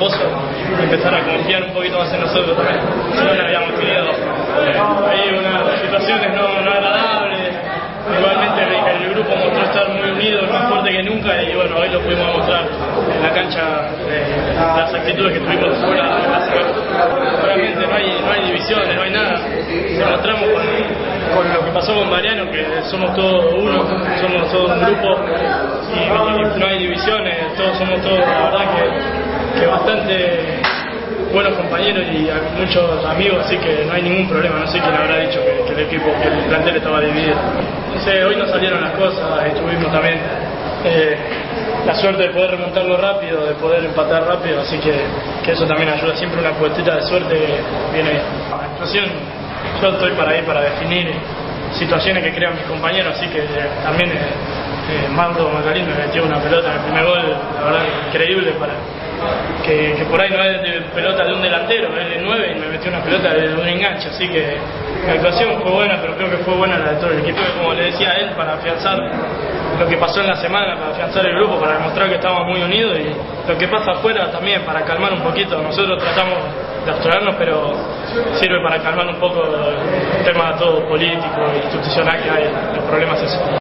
pozo y empezar a confiar un poquito más en nosotros también. Si no, habíamos tenido eh, ahí unas situaciones no, no agradables. Igualmente el, grupo mostró estar muy unido, más fuerte que nunca y bueno, hoy lo pudimos demostrar en la cancha eh, las actitudes que tuvimos fuera Realmente no hay, no hay divisiones, no hay nada. Demostramos con, con lo que pasó con Mariano que somos todos uno, somos todos un grupo no hay divisiones, todos somos todos, la verdad que, bastante buenos compañeros y muchos amigos, así que no hay ningún problema. No sé quién habrá dicho que, el equipo, que el plantel estaba dividido. No hoy no salieron las cosas, estuvimos también eh, la suerte de poder remontarlo rápido, de poder empatar rápido, así que, eso también ayuda. Siempre una puestita de suerte viene a la explosión. Yo estoy para ahí para definir situaciones que crean mis compañeros, así que eh, también eh, eh, Mauro Macalín me metió una pelota en el primer gol, la verdad increíble para que, que, por ahí no es de pelota de un delantero, es de nueve y me metió una pelota de un enganche, así que la actuación fue buena, pero creo que fue buena la de todo el equipo, como le decía a él, para afianzar lo que pasó en la semana, para afianzar el grupo, para demostrar que estamos muy unidos y lo que pasa afuera también, para calmar un poquito, nosotros tratamos de abstraernos, pero sirve para calmar un poco el tema todo político e institucional que hay, los problemas esos.